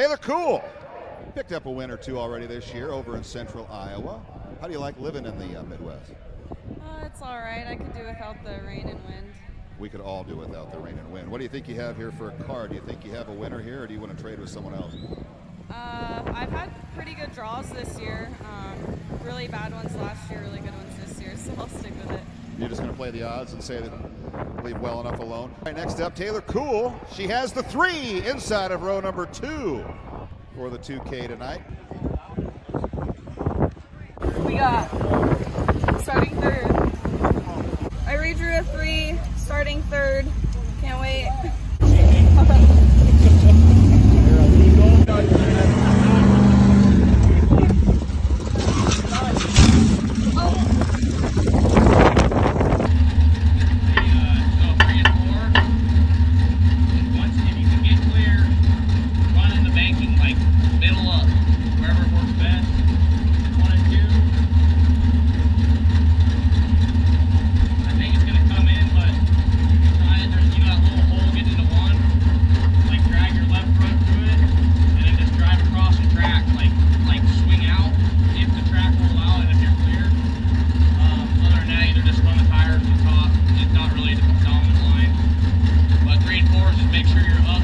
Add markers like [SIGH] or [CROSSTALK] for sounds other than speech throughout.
Taylor Kuehl picked up a win or two already this year over in central Iowa. How do you like living in the uh, Midwest? Uh, it's all right. I could do without the rain and wind. We could all do without the rain and wind. What do you think you have here for a car? Do you think you have a winner here, or do you want to trade with someone else? Uh, I've had pretty good draws this year. Um, really bad ones last year, really good ones this year, so I'll stick with it. You're just going to play the odds and say that leave well enough alone. Right, next up, Taylor Kuehl. She has the three inside of row number two for the 2K tonight. We got starting third. I redrew a three, starting third. Can't wait. [LAUGHS] make sure you're up.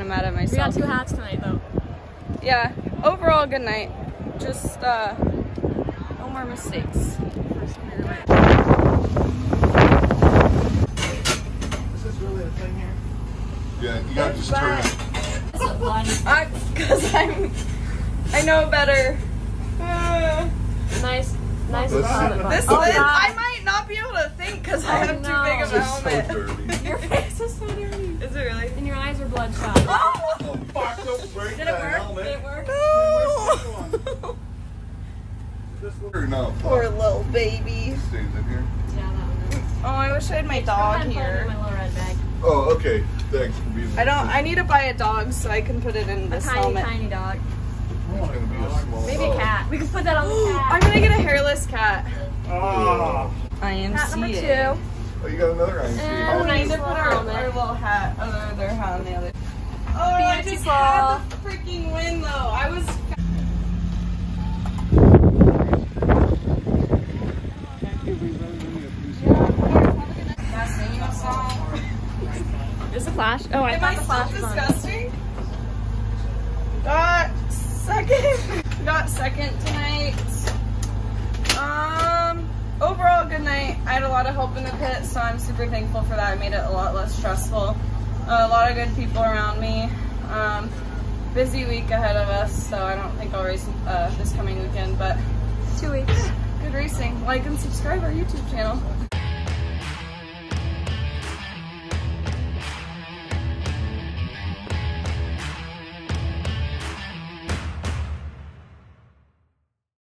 Kind of mad at myself. We got two hats tonight though. Yeah. Overall, good night. Just uh, no more mistakes. Is this really a thing here? Yeah, you gotta just turn it. I, cause I'm, I know better. Uh, Nice, nice. Let's see. this oh. I might not be able to think because I have no. too big of a Just so helmet. Your face is so dirty. Is it really? And your eyes are bloodshot. Oh! Oh, fuck, don't break Did it work? helmet. Did it work? No. No, Poor little baby. Stays in here. Yeah, that one. Oh, I wish I had my Go dog and put it in here. my little red bag. Oh, okay. Thanks for being I don't. I need to buy a dog so I can put it in A this tiny, helmet. tiny dog. It's be a small Maybe a cat. We can put that on the cat. I'm gonna get a hairless cat. Oh. I am Cat number two. Oh, you got another IMC. And Oh, we nice need to put little our, our little hat, other their hat on the other. Oh, I just Beautiful. had the freaking win though. I was. Yeah, singing a song. Is the flash? Oh, I Am thought I the flash was on. disgusting? Got second. [LAUGHS] Got second tonight. Um, overall, good night. I had a lot of help in the pit, so I'm super thankful for that. It made it a lot less stressful. A lot of good people around me. Um, busy week ahead of us, so I don't think I'll race uh, this coming weekend, but Two weeks. good racing. Like and subscribe our YouTube channel.